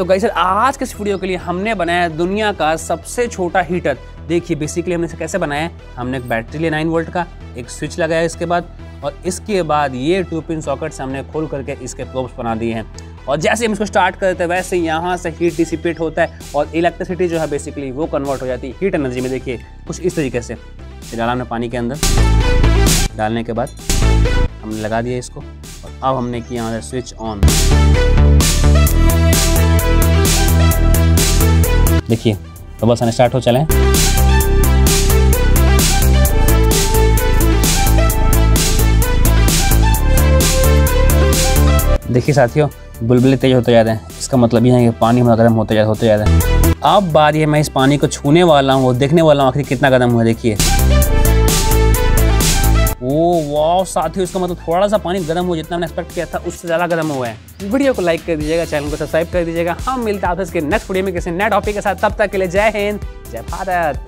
तो गई सर आज के इस वीडियो के लिए हमने बनाया दुनिया का सबसे छोटा हीटर देखिए बेसिकली हमने इसे कैसे बनाया है? हमने एक बैटरी लिया नाइन वोल्ट का, एक स्विच लगाया इसके बाद, और इसके बाद ये टू पिन सॉकेट से हमने खोल करके इसके प्रोब्स बना दिए हैं। और जैसे हम इसको स्टार्ट करते हैं, वैसे यहाँ से हीट डिसिपेट होता है, और इलेक्ट्रिसिटी जो है बेसिकली वो कन्वर्ट हो जाती है हीट एनर्जी में। देखिए, कुछ इस तरीके से। डाला हमने पानी के अंदर। डालने के बाद हमने लगा दिया इसको, और अब हमने किया स्विच ऑन देखिए तो बस स्टार्ट हो, चले। देखिए साथियों, बुलबुले तेज होते जा रहे हैं। इसका मतलब यह है कि पानी हमारा गर्म होते जा होते जा रहा है। अब बारी है, मैं इस पानी को छूने वाला हूँ और देखने वाला हूँ आखिर कितना गर्म हुआ, देखिए। ओ साथ ही उसका मतलब थोड़ा सा पानी गर्म हो जितना मैंने एक्सपेक्ट किया था, उससे ज़्यादा गर्म हुआ है। वीडियो को लाइक कर दीजिएगा चैनल को सब्सक्राइब कर दीजिएगा। हम मिलते हैं आपसे नेक्स्ट वीडियो में, किसी नए टॉपिक के साथ। तब तक के लिए जय हिंद, जय भारत।